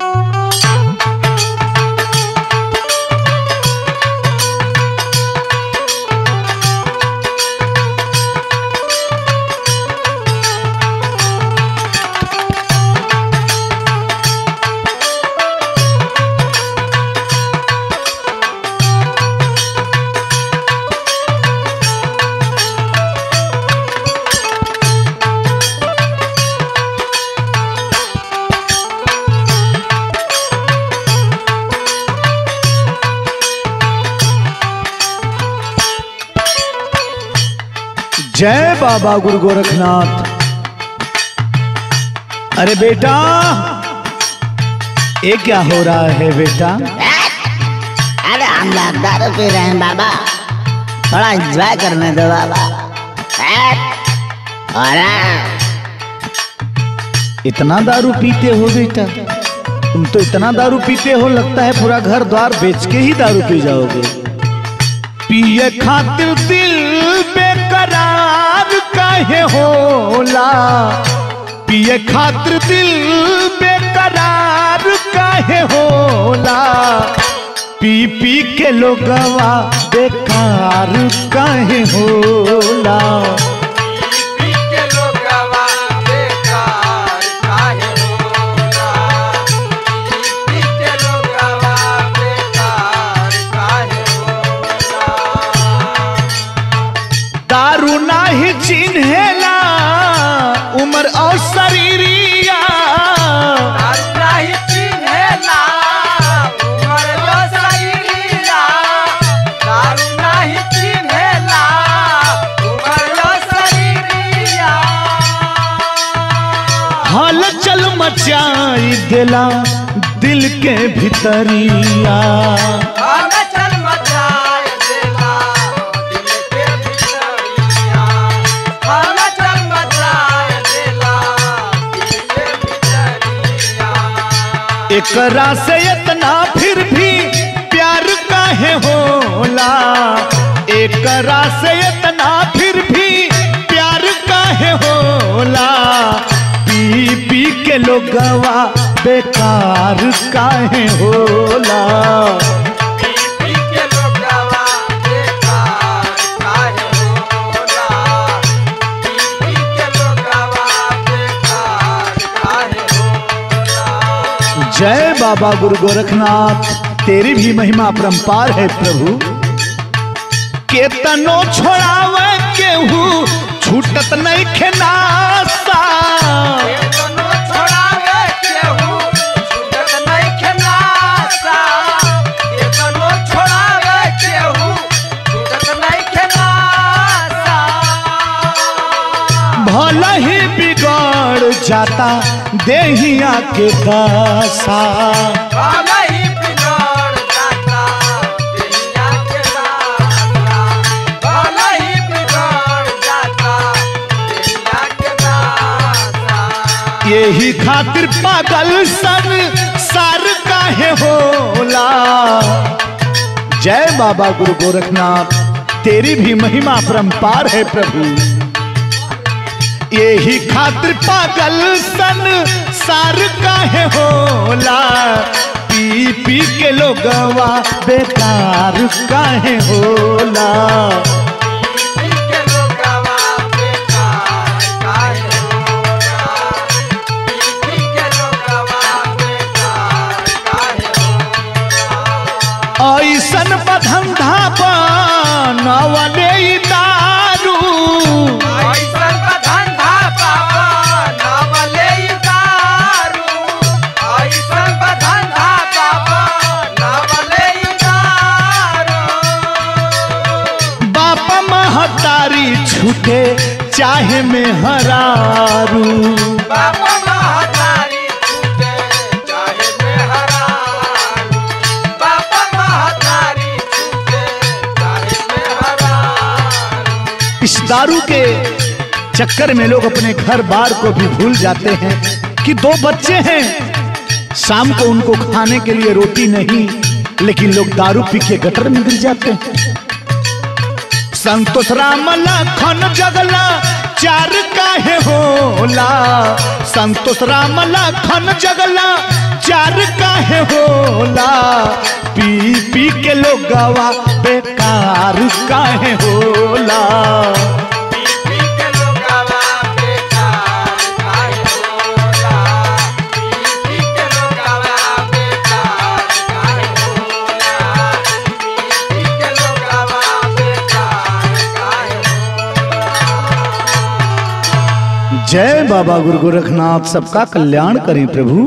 you जय बाबा गुरु गोरखनाथ। अरे बेटा ये क्या हो रहा है बेटा? अरे हम दारू पी रहे हैं बाबा। थोड़ा एंजॉय करने दो बाबा। इतना दारू पीते हो बेटा? तुम तो इतना दारू पीते हो लगता है पूरा घर द्वार बेच के ही दारू पी जाओगे। पिए खातिर दिल बेकरार कहे होला। पिए खातिर दिल बेकरार काहे होला। पी पी के लोगवा बेकार काहे होला। हलचल मचाई दिला दिल के भीतरिया। एकरा से इतना फिर भी प्यार काहे होला? एकरा से इतना फिर भी के बेकार काहे होला? जय बाबा गुरु गोरखनाथ, तेरी भी महिमा परंपार है प्रभु। केतनो छोड़ावे केहू, छूटत नहीं खेनासा भला ही बिगड़ जाता देहिया के दशा यही खातिर पागल सन सार काहे होला। जय बाबा गुरु गोरखनाथ तेरी भी महिमा परंपार है प्रभु। यही खातिर पागल सन। सार काहे होला? पी पी के लोगवा बेकार काहे होला? ऐसन बधंधा बनवले छूटे चाहे में हरारू। इस दारू के चक्कर में लोग अपने घर बार को भी भूल जाते हैं कि दो बच्चे हैं। शाम को उनको खाने के लिए रोटी नहीं लेकिन लोग दारू पी के गटर में गिर जाते हैं। संतोष राम लखन जगला, चार काहे होला? संतोष राम लखन जगला, चार काहे होला? पी पी के लोग गवा, बेकार काहे होला? जय बाबा गुरु गोरखनाथ सबका कल्याण करें प्रभु।